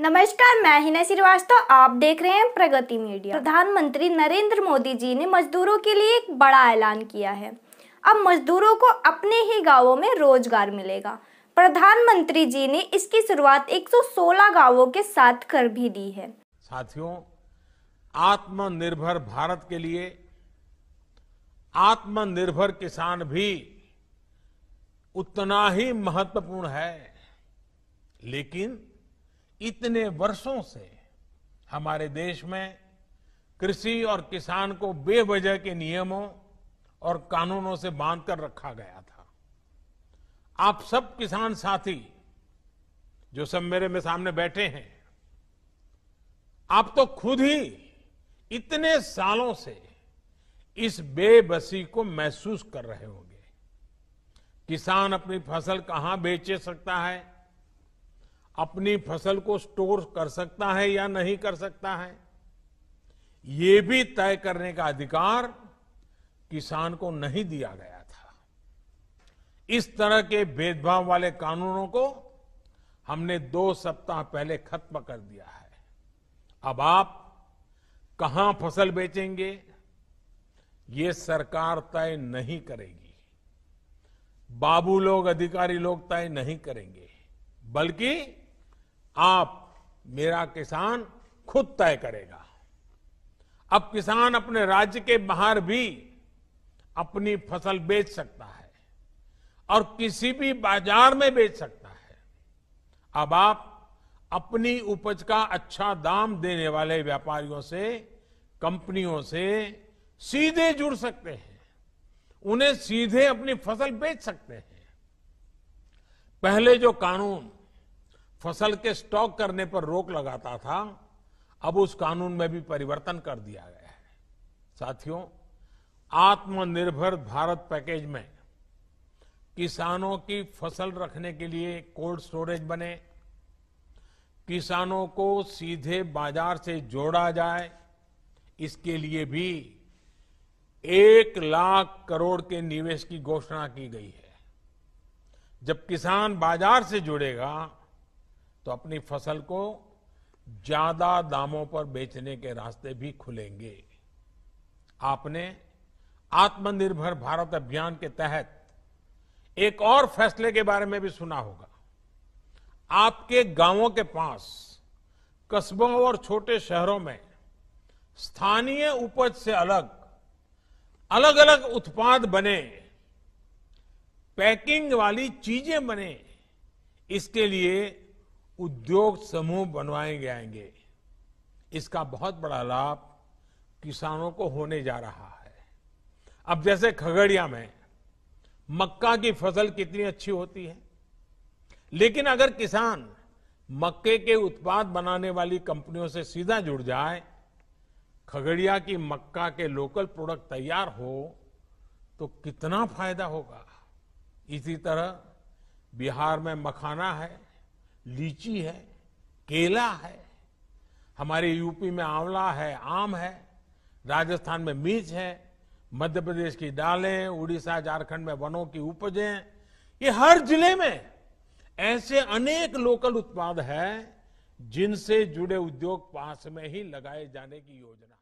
नमस्कार, मैं हिना श्रीवास्तव, आप देख रहे हैं प्रगति मीडिया। प्रधानमंत्री नरेंद्र मोदी जी ने मजदूरों के लिए एक बड़ा ऐलान किया है। अब मजदूरों को अपने ही गाँवों में रोज़गार मिलेगा। प्रधानमंत्री जी ने इसकी शुरुआत 116 गाँवों के साथ कर भी दी है। साथियों, आत्मनिर्भर भारत के लिए आत्मनिर्भर किसान भी उतना ही महत्वपूर्ण है। लेकिन इतने वर्षों से हमारे देश में कृषि और किसान को बेवजह के नियमों और कानूनों से बाँध कर रखा गया था। आप सब किसान साथी जो सब मेरे में सामने बैठे हैं, आप तो खुद ही इतने सालों से इस बेबसी को महसूस कर रहे होंगे। किसान अपनी फ़सल कहाँ बेचे सकता है? अपनी फ़सल को स्टोर कर सकता है या नहीं कर सकता है? ये भी तय करने का अधिकार किसान को नहीं दिया गया था। इस तरह के भेदभाव वाले कानूनों को हमने दो सप्ताह पहले खत्म कर दिया है। अब आप कहाँ फ़सल बेचेंगे, ये सरकार तय नहीं करेगी। बाबू लोग, अधिकारी लोग तय नहीं करेंगे, बल्कि आप मेरा किसान खुद तय करेगा। अब किसान अपने राज्य के बाहर भी अपनी फ़सल बेच सकता है और किसी भी बाज़ार में बेच सकता है। अब आप अपनी उपज का अच्छा दाम देने वाले व्यापारियों से, कंपनियों से सीधे जुड़ सकते हैं। उन्हें सीधे अपनी फ़सल बेच सकते हैं। पहले जो कानून फ़सल के स्टॉक करने पर रोक लगाता था, अब उस कानून में भी परिवर्तन कर दिया गया है। साथियों, आत्मनिर्भर भारत पैकेज में किसानों की फ़सल रखने के लिए कोल्ड स्टोरेज बने, किसानों को सीधे बाज़ार से जोड़ा जाए, इसके लिए भी एक लाख करोड़ के निवेश की घोषणा की गई है। जब किसान बाज़ार से जुड़ेगा तो अपनी फ़सल को ज़्यादा दामों पर बेचने के रास्ते भी खुलेंगे। आपने आत्मनिर्भर भारत अभियान के तहत एक और फैसले के बारे में भी सुना होगा। आपके गाँवों के पास, कस्बों और छोटे शहरों में स्थानीय उपज से अलग अलग अलग उत्पाद बने, पैकिंग वाली चीज़ें बने, इसके लिए उद्योग समूह बनवाए जाएँगे। इसका बहुत बड़ा लाभ किसानों को होने जा रहा है। अब जैसे खगड़िया में मक्का की फ़सल कितनी अच्छी होती है, लेकिन अगर किसान मक्के के उत्पाद बनाने वाली कंपनियों से सीधा जुड़ जाए, खगड़िया की मक्का के लोकल प्रोडक्ट तैयार हो तो कितना फ़ायदा होगा। इसी तरह बिहार में मखाना है लीची है, केला है, हमारे यूपी में आंवला है, आम है, राजस्थान में मिर्च है, मध्य प्रदेश की दालें, उड़ीसा, झारखंड में वनों की उपजें, ये हर ज़िले में ऐसे अनेक लोकल उत्पाद है जिनसे जुड़े उद्योग पास में ही लगाए जाने की योजना।